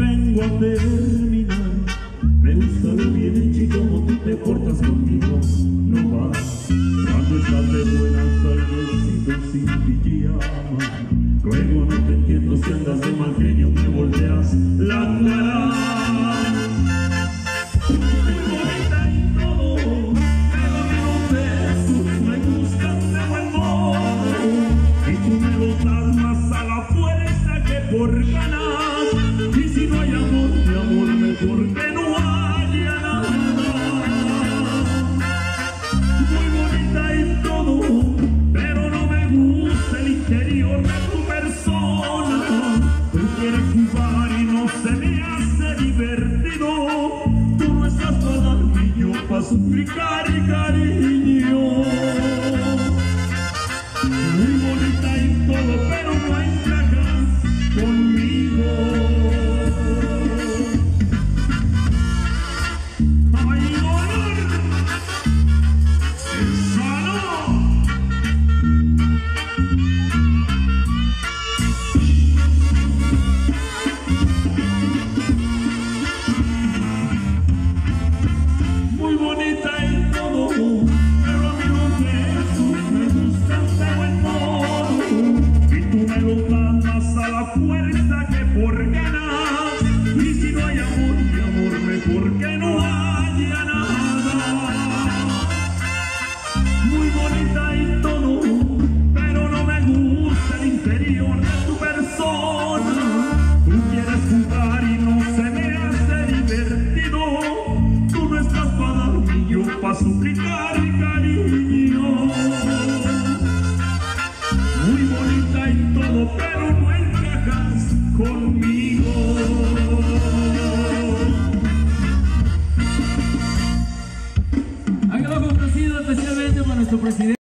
vengo a terminar. Me gusta lo bien hecho y cómo tú te portas conmigo. No vas cuando estás de buenas tardecitos sin pijama. Luego no te si andas de mal genio, me volteas la cara. Bonita y todo, pero me besos, me gustan de buen modo. Y tú me lo das más a la fuerza que por ganas. Y si no hay amor, mi amor, mejor que no haya nada. Muy bonita y todo, pero no me gusta el interior se me hace divertido. Tú no estás para dar yo para suplicar cariño. Muy bonita y todo, pero no tragas conmigo. ¡Ay, bonita y todo, pero a mí los besos me gustan de buen modo. Y tú me lo das a la suplicar cariño. Muy bonita y todo, pero no encajas conmigo. Ha complacido especialmente para nuestro presidente.